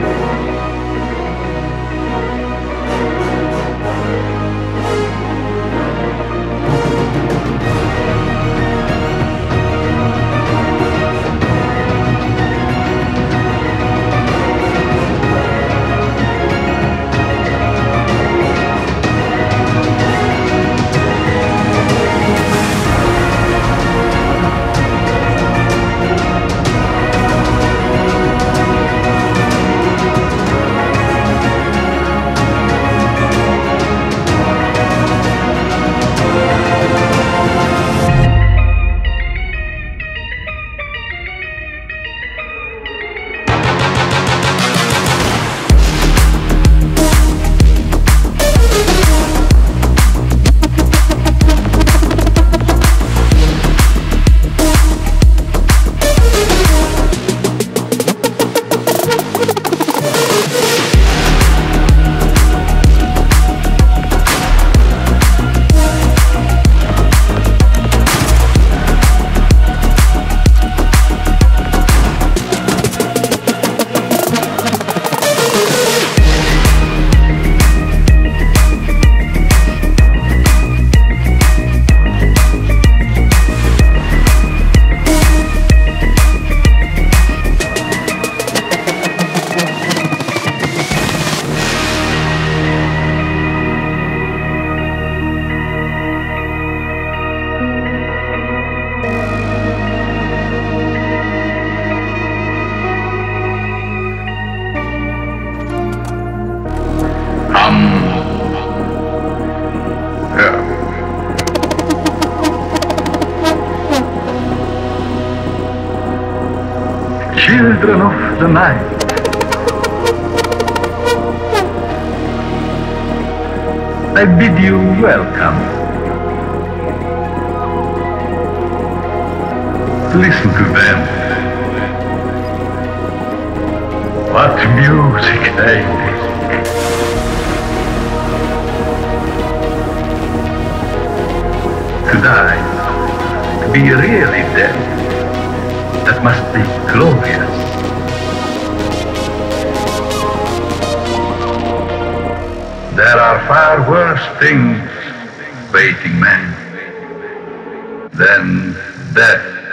Música children of the night. I bid you welcome. Listen to them. What music they make. To die, to be really dead, that must be glorious. There are far worse things waiting men than death.